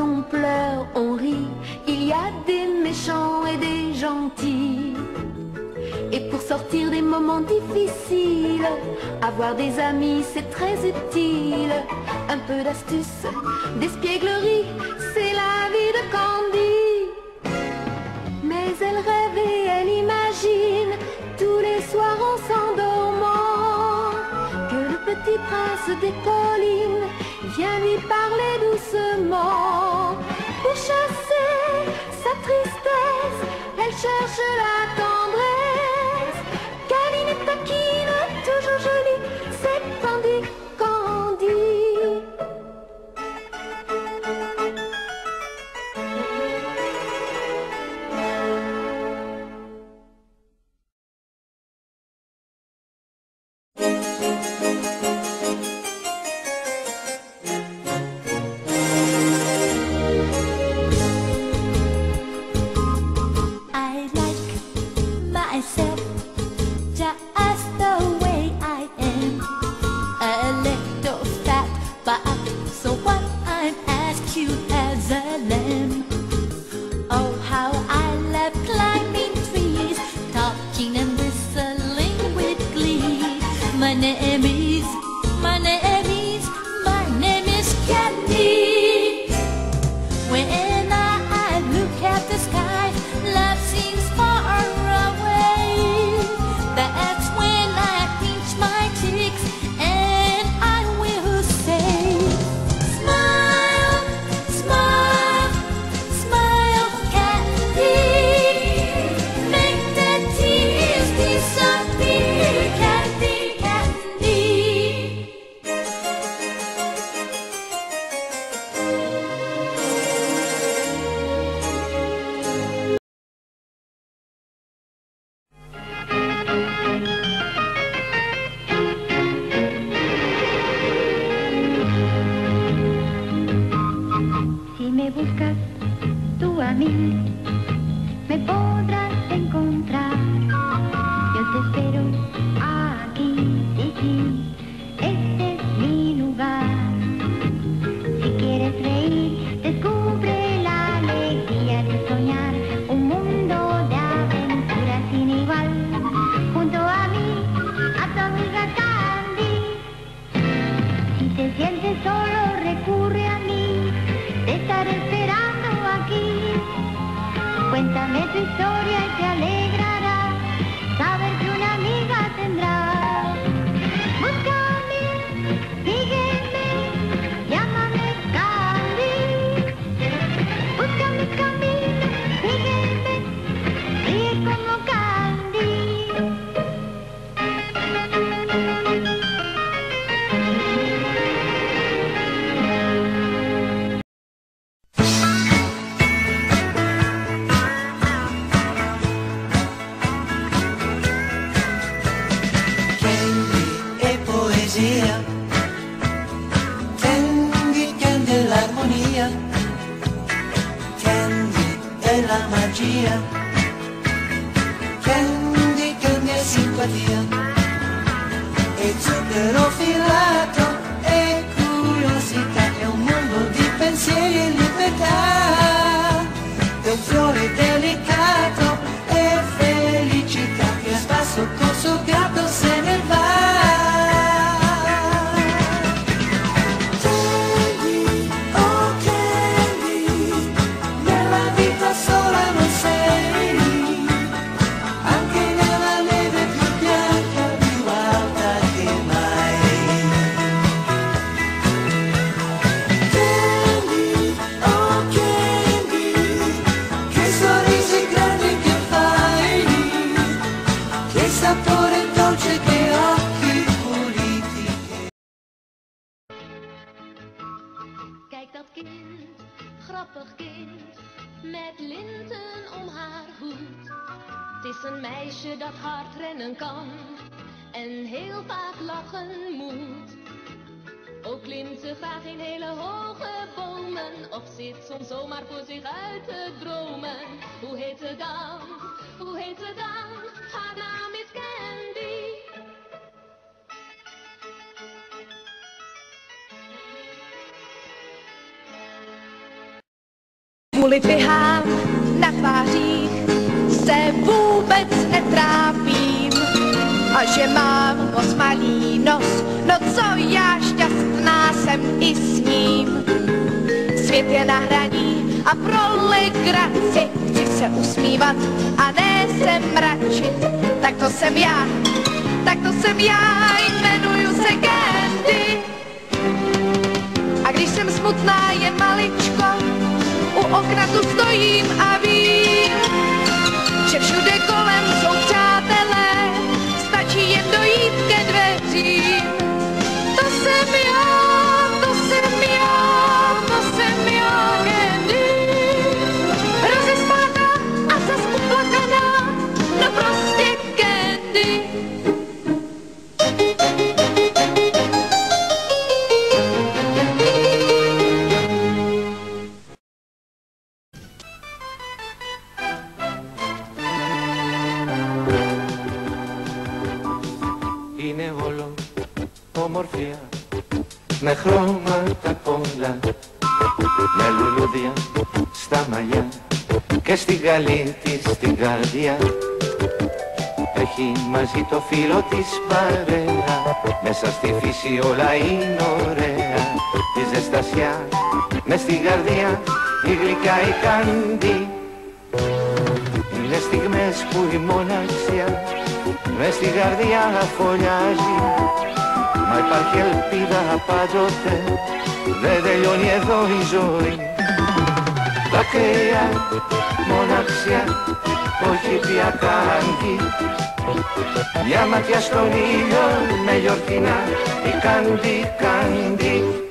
on pleure, on rit. Il y a des méchants et des gentils. Et pour sortir des moments difficiles, avoir des amis c'est très utile. Un peu d'astuce, d'espièglerie, c'est la vie de Candy. Mais elle rêve et elle imagine tous les soirs en s'endormant que le petit prince des collines vient lui parler doucement. Pour chasser sa tristesse, elle cherche la tendresse. Caline est taquine, toujours jolie, I said Cuéntame tu historia y te alegrará saber que una amiga tendrás. Búscame, sígueme, llámame Candy. Búscame camino, sígueme, ríe como. Candy magia, Candy, Candy è simpatia, è zucchero filato, met linten om haar hoed. Het is een meisje dat hard rennen kan en heel vaak lachen moet. Ook klimt ze graag in hele hoge bomen of zit soms zomaar voor zich uit te dromen. Hoe heet ze dan? Hoe heet ze dan? Kvůli pyhám na tvářích se vůbec netrápím. A že mám moc malý nos, no co já šťastná jsem i s ním. Svět je na hraní a pro legraci chci se usmívat a ne se mračit. Tak to jsem já, tak to jsem já, jmenuju se Candy. A když jsem smutná jen maličko, okna tu stojím a vím, že všude kolem jsou přátelé, stačí jen dojít ke dveřím. To jsem já, to jsem já, to jsem já, Candy. Rozespaná a zas uplakaná, no prostě Candy. Χρώματα πολλά με λουλούδια στα μαλλιά και στην καλή της την καρδιά. Έχει μαζί το φίλο της παρέα. Μέσα στη φύση όλα είναι ωραία. Τη ζεστασιά με στην καρδιά η γλυκά η κάντη είναι στιγμές που η μοναξιά μες στην καρδιά φωλιάζει. Μα υπάρχει ελπίδα πάντοτε Δεν τελειώνει εδώ η ζωή. Δάκρυα, μοναξιά, όχι πια κάντι Μια ματιά στον ήλιο με γιορτινά Η κάντι, κάντι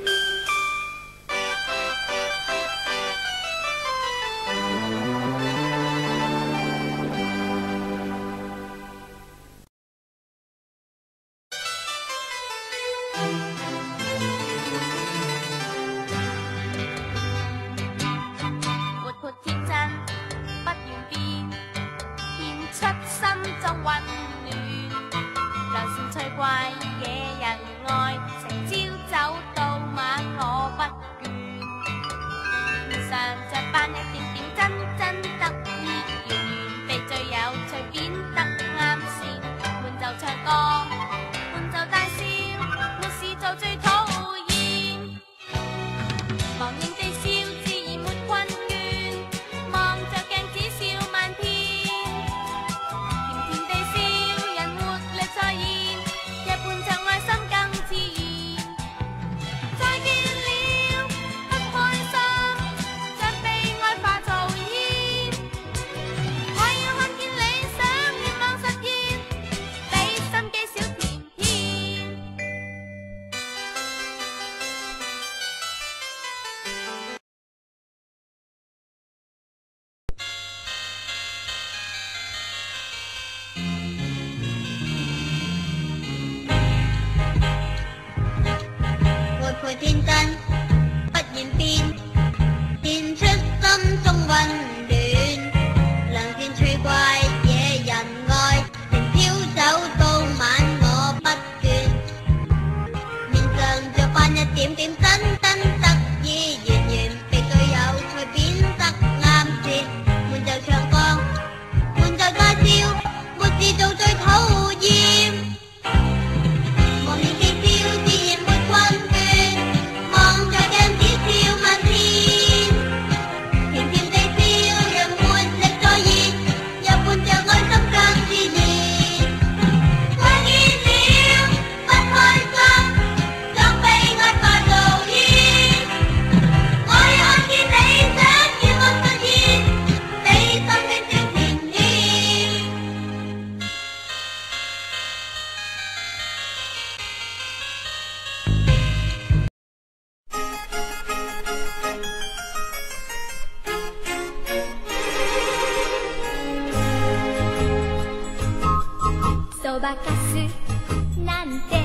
すなんて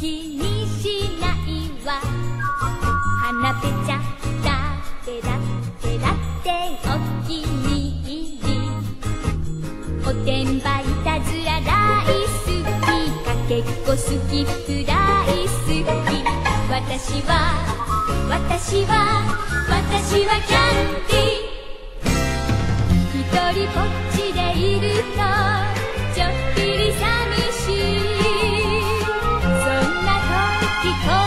気にしないわ」「はなべちゃだってだってだっておきにいり」「おてんばいたずらだいすき」「かけっこスキップだいすき」「わたしはわたしはわたしはキャンディー」「ひとりぼっちでいると」きり寂しい。そんな時こそ